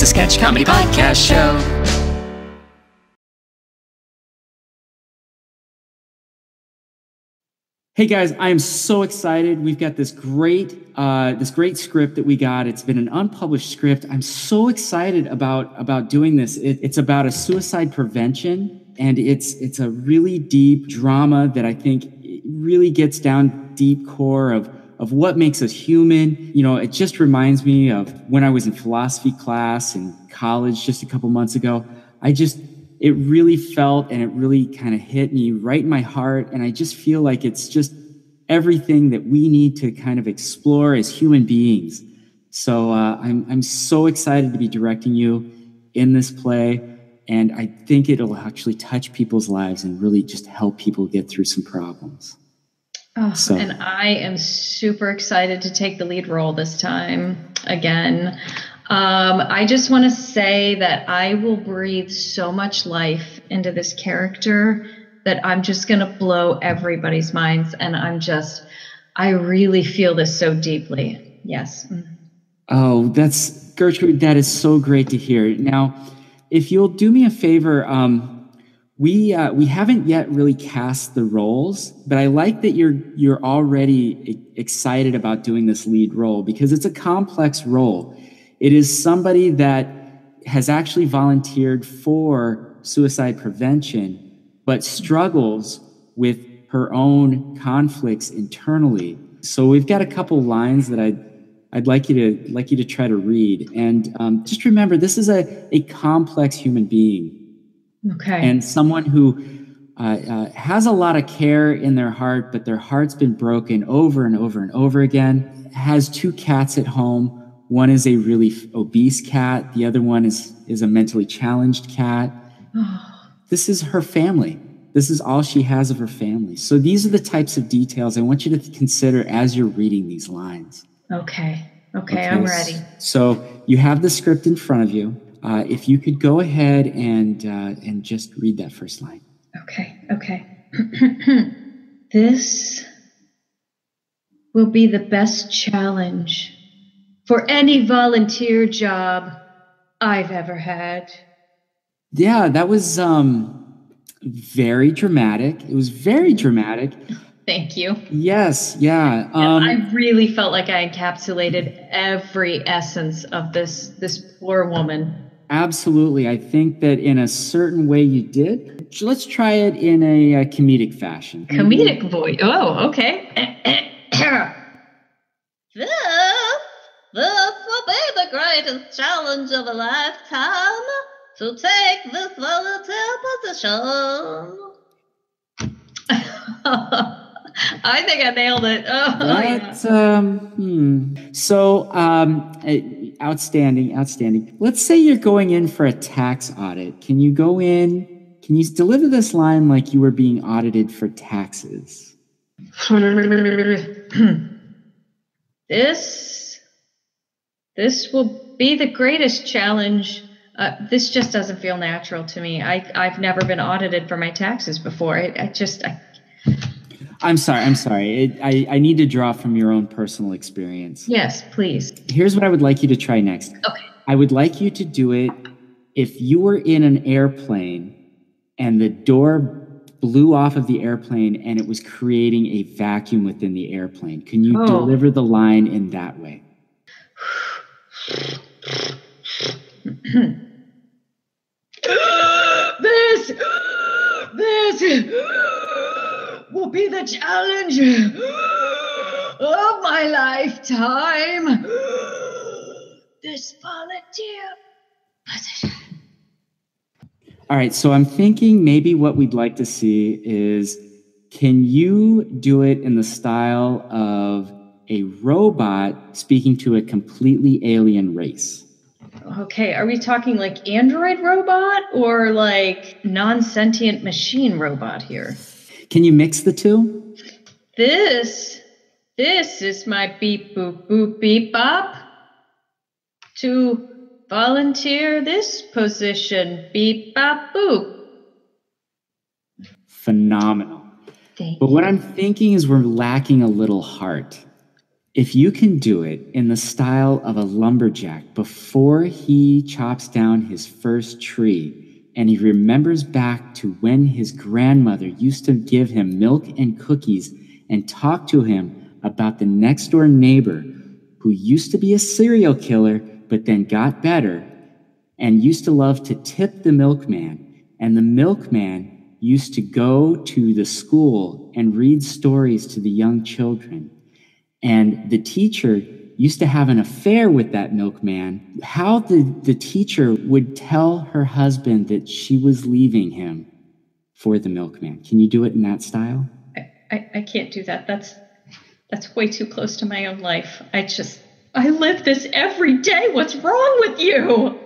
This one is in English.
It's a sketch comedy podcast show. Hey guys, I am so excited. We've got this great, uh, this great script that we got. It's been an unpublished script. I'm so excited about about doing this. It, it's about a suicide prevention, and it's it's a really deep drama that I think really gets down deep core of of what makes us human. You know, it just reminds me of when I was in philosophy class in college just a couple months ago. I just it really felt and it really kind of hit me right in my heart. And I just feel like it's just everything that we need to kind of explore as human beings. So uh, I'm, I'm so excited to be directing you in this play. And I think it'll actually touch people's lives and really just help people get through some problems. Oh, so. And I am super excited to take the lead role this time again. Um, I just want to say that I will breathe so much life into this character that I'm just going to blow everybody's minds. And I'm just, I really feel this so deeply. Yes. Oh, that's Gertrude. That is so great to hear. Now, if you'll do me a favor, um, we uh, we haven't yet really cast the roles, but I like that you're you're already excited about doing this lead role because it's a complex role. It is somebody that has actually volunteered for suicide prevention, but struggles with her own conflicts internally. So we've got a couple lines that I'd I'd like you to like you to try to read, and um, just remember this is a a complex human being, okay, and someone who uh, uh, has a lot of care in their heart, but their heart's been broken over and over and over again. Has two cats at home one is a really obese cat. The other one is, is a mentally challenged cat. this is her family. This is all she has of her family. So these are the types of details I want you to consider as you're reading these lines. Okay. Okay, okay. I'm ready. So you have the script in front of you. Uh, if you could go ahead and uh, and just read that first line. Okay. Okay. this will be the best challenge for any volunteer job I've ever had. Yeah, that was um, very dramatic. It was very dramatic. Thank you. Yes, yeah. Um, I really felt like I encapsulated every essence of this this poor woman. Absolutely. I think that in a certain way you did. Let's try it in a, a comedic fashion. Comedic voice. Oh, okay. This will be the greatest challenge of a lifetime to take this volunteer position. I think I nailed it. Oh, That's, yeah. um, hmm. So, um, eh, outstanding, outstanding. Let's say you're going in for a tax audit. Can you go in? Can you deliver this line like you were being audited for taxes? this this will be the greatest challenge. Uh, this just doesn't feel natural to me. I, I've never been audited for my taxes before. I, I just. I, I'm sorry. I'm sorry. It, I, I need to draw from your own personal experience. Yes, please. Here's what I would like you to try next. Okay. I would like you to do it if you were in an airplane and the door blew off of the airplane and it was creating a vacuum within the airplane. Can you oh. deliver the line in that way? this, this will be the challenge of my lifetime. This volunteer position. All right, so I'm thinking maybe what we'd like to see is can you do it in the style of a robot speaking to a completely alien race. Okay, are we talking like android robot or like non sentient machine robot here? Can you mix the two? This, this is my beep boop boop beep bop. To volunteer this position, beep bop boop. Phenomenal. Thank but what I'm thinking is we're lacking a little heart. if you can do it in the style of a lumberjack before he chops down his first tree and he remembers back to when his grandmother used to give him milk and cookies and talk to him about the next door neighbor who used to be a serial killer but then got better and used to love to tip the milkman. And the milkman used to go to the school and read stories to the young children. And the teacher used to have an affair with that milkman, how the, the teacher would tell her husband that she was leaving him for the milkman. Can you do it in that style? I, I, I can't do that. That's that's way too close to my own life. I just I live this every day. What's wrong with you?